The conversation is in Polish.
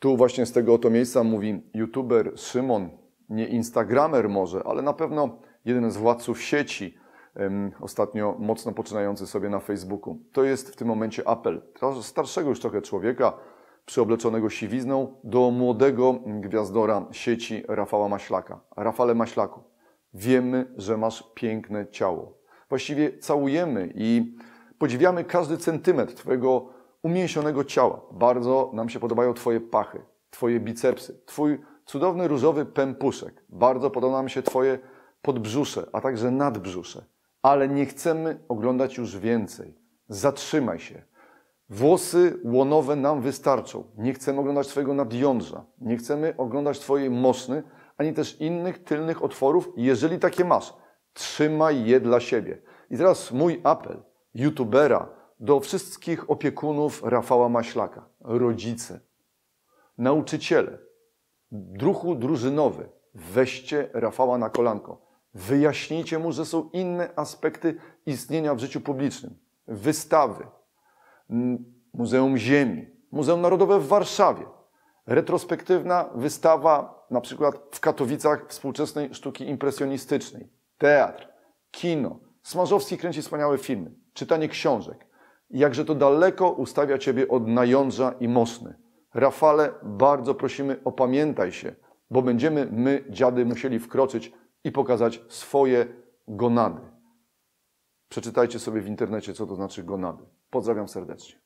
Tu właśnie z tego oto miejsca mówi youtuber Szymon, nie instagramer może, ale na pewno jeden z władców sieci, ostatnio mocno poczynający sobie na Facebooku. To jest w tym momencie apel starszego już trochę człowieka, przyobleczonego siwizną, do młodego gwiazdora sieci Rafała Maślaka. Rafale Maślaku, wiemy, że masz piękne ciało. Właściwie całujemy i podziwiamy każdy centymetr Twojego umięśnionego ciała. Bardzo nam się podobają Twoje pachy, Twoje bicepsy, Twój cudowny różowy pępuszek. Bardzo podoba nam się Twoje podbrzusze, a także nadbrzusze. Ale nie chcemy oglądać już więcej. Zatrzymaj się. Włosy łonowe nam wystarczą. Nie chcemy oglądać Twojego nadjądrza. Nie chcemy oglądać Twojej moszny, ani też innych tylnych otworów, jeżeli takie masz. Trzymaj je dla siebie. I teraz mój apel, youtubera, do wszystkich opiekunów Rafała Maślaka, rodzice, nauczyciele, druhu drużynowy, weźcie Rafała na kolanko. Wyjaśnijcie mu, że są inne aspekty istnienia w życiu publicznym. Wystawy, Muzeum Ziemi, Muzeum Narodowe w Warszawie, retrospektywna wystawa na przykład w Katowicach współczesnej sztuki impresjonistycznej, teatr, kino. Smarzowski kręci wspaniałe filmy, czytanie książek. Jakże to daleko ustawia Ciebie od najądrza i mosny. Rafale, bardzo prosimy, opamiętaj się, bo będziemy my, dziady, musieli wkroczyć i pokazać swoje gonady. Przeczytajcie sobie w internecie, co to znaczy gonady. Pozdrawiam serdecznie.